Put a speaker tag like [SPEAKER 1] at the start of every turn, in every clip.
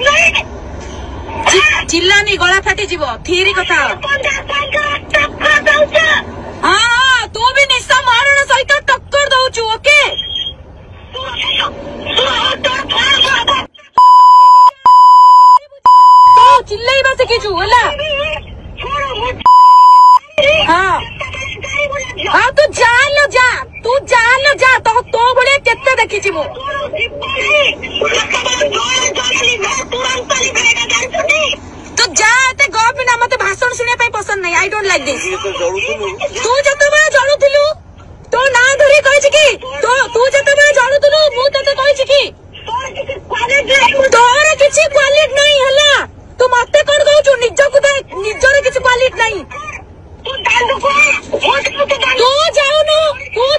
[SPEAKER 1] ଚିଲ୍ଲାନି
[SPEAKER 2] ଗଳା ଫାଟିଯିବ ଥିରି କଥା ହଁ ତୁ ବି ନିଶା ମାରଣ ସହିତ ଟକ୍କର ଦଉଛୁ ଓକେ ଚିଲ୍ଲେଇବା ଶିଖିଛୁ ହେଲା
[SPEAKER 1] ହଁ
[SPEAKER 2] ଆଉ ତୁ ଯା नाम सुने पे पसंद नहीं आई डोंट लाइक दिस तू जतबा जणुथिलु तो ना धरी कहि छी कि तो तू जतबा जणुथिलु मु तते कहि छी कि तोर किछि क्वालिटी नहीं हला तू मते कोन कहू निज को निजर किछि क्वालिटी नहीं
[SPEAKER 1] तू
[SPEAKER 2] जाऊ नु तू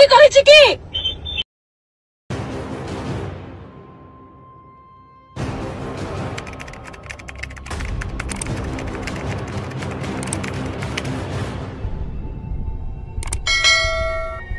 [SPEAKER 2] き、こいちき